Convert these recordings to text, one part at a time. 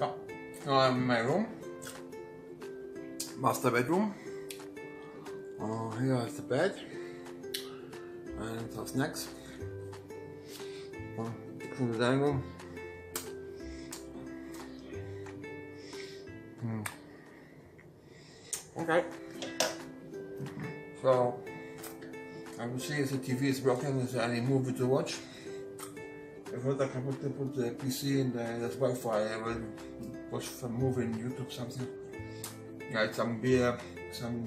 Now I'm in my room. Master bedroom. Uh, here is the bed. And some snacks. Uh, in the dining room. Hmm. Okay. So, I will see if the TV is working, is there any movie to watch. If not, I can put the, PC in the, there's Wi-Fi, I will watch some movie YouTube, something. Like some beer, some...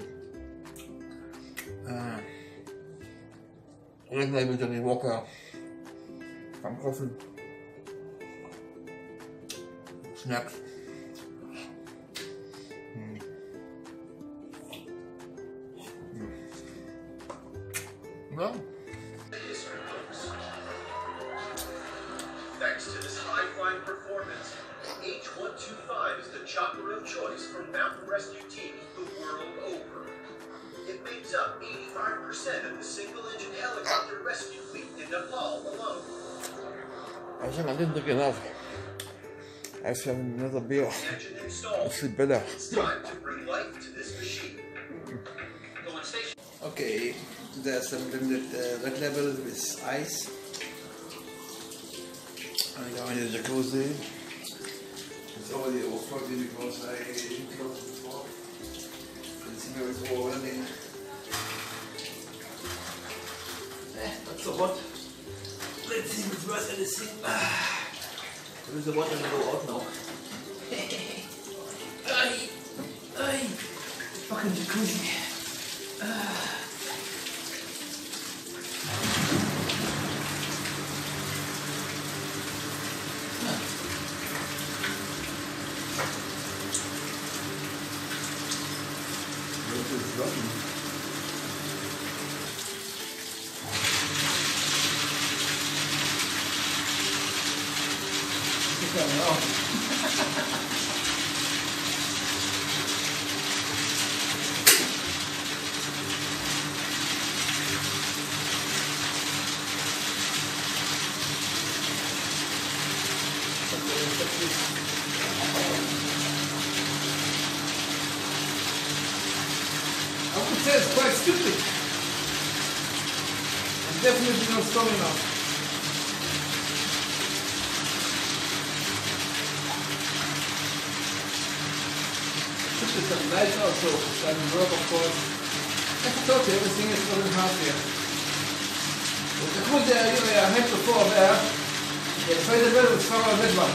Uh, Red Label Johnnie Walker, some coffee, snacks. Mm. No. Thanks mountain rescue teams the world over. It makes up 85% of the single-engine helicopter rescue fleet in Nepal alone. I think I didn't drink enough. I have another beer. Engine installed. Sleep better. It's time to bring life to this machine. Go on station. Okay, there's some blended uh, red level with ice. I go in the jacuzzi. It's already over 40 because I didn't it before. It's it's overwhelming. Eh, not so hot. Let's see if it's worth anything. Ah, There is the go out now. ay, ay, fucking jacuzzi. This is rotten. It's quite stupid. It's definitely not strong enough. This some lights also, doesn't work of course. I you, everything is falling half here. The jacuzzi area I had before there, they traded well with stronger than that one.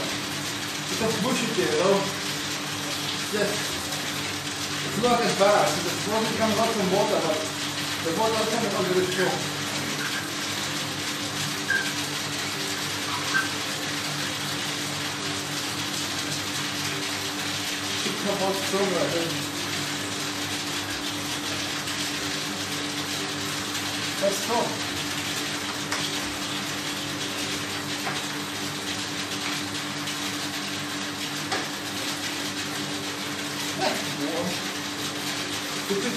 Because bullshit there, you know. Yes. Not as bad. The water comes out from water, but the water comes out very strong. It comes out stronger than that's strong. That's warm. Stupid.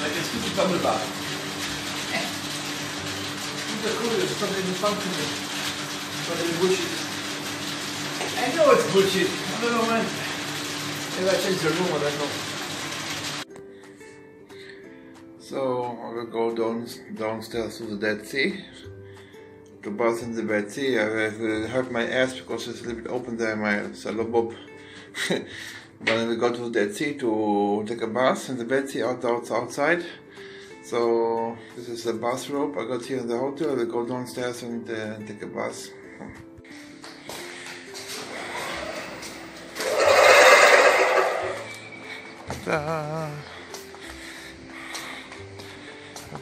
Like a stupid bumblebee. Super cool, it's something functional. But it's bullshit. I know it's bullshit. I don't know man. Maybe I change the room, I don't know. So I will go down downstairs to the Dead Sea. To bath in the Dead Sea. I will hurt my ass because it's a little bit open there, my but I will go to the Sea to take a bath in the Dead Sea out, out outside. So this is the bathrobe I got here in the hotel. Will go downstairs and uh, take a bath. Ta-da.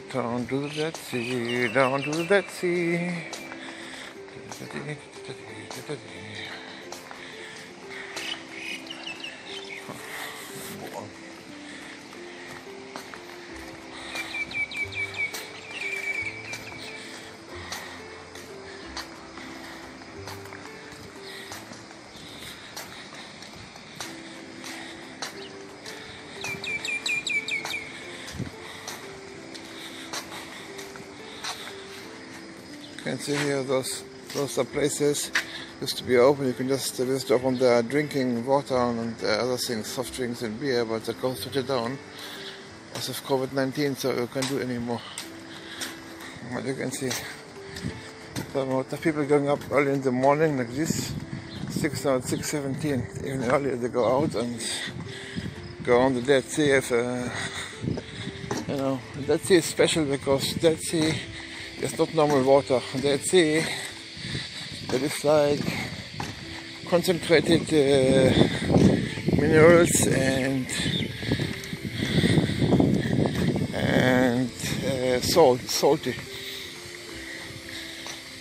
The Dead Sea, down to the Dead Sea. Can see here those those are places used to be open. You can just visit open there drinking water and uh, other things, soft drinks and beer, but they closed it down as of COVID-19, so you can't do anymore. But you can see the amount of people going up early in the morning like this, 6 now 6.17, even earlier they go out and go on the Dead Sea if, uh, you know, Dead Sea is special because Dead Sea is not normal water. Dead Sea, that is like concentrated uh, minerals and and uh, salt, salty.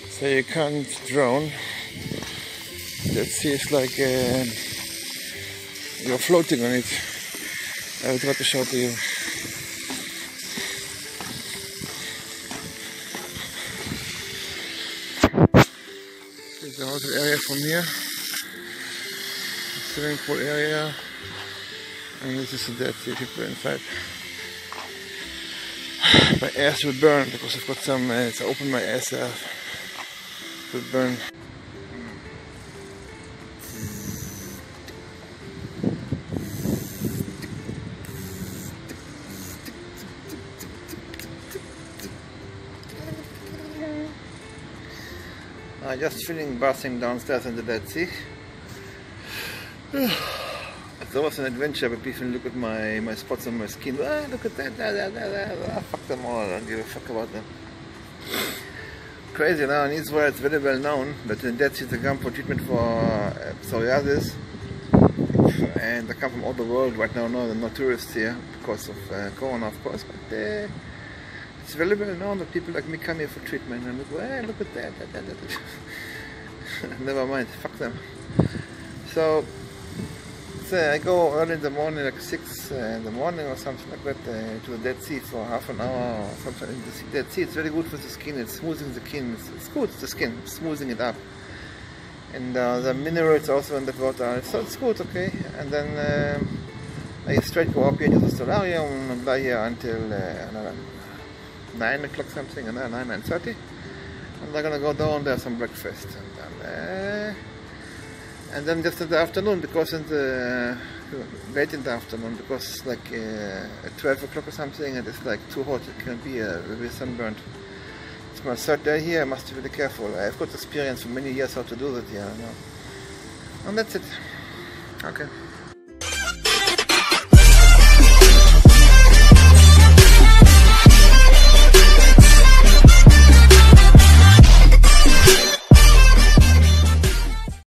So you can't drown. That sea like uh, you're floating on it. I will try to show to you. Is the hotel area from here. Swimming pool area. And this is the dead sea people inside. My ass will burn because I've got some, uh, it's open my ass uh, will burn. I just feeling bathing downstairs in the Dead Sea. It's always an adventure, but people look at my, my spots on my skin. Ah, look at that, that, that, that. Ah, fuck them all, I don't give a fuck about them. Crazy now, in Israel it's very well known that in the Dead Sea they come for treatment for uh, psoriasis. And they come from all the world right now, no, no tourists here because of uh, Corona, of course, but uh, it's very well known that people like me come here for treatment and look, hey, look at that, that, that, that. Never mind, fuck them. So, so I go early in the morning, like 6 uh, in the morning or something like that, uh, to the Dead Sea for half an hour or something in the Dead Sea. It's very good for the skin, it's smoothing the skin, it's, it's good, the skin, smoothing it up. And uh, the minerals also in the water, so it's good, okay. And then um, I straight go up here to the solarium and lie here until uh, another 9 o'clock something, another 9, 9.30. And they're gonna go down there some breakfast. And then, uh, and then just in the afternoon because in the late in the afternoon because like uh, at 12 o'clock or something and it's like too hot it can be uh, will sunburned it's my third day here I must be really careful I've got experience for many years how to do that here you know. and that's it okay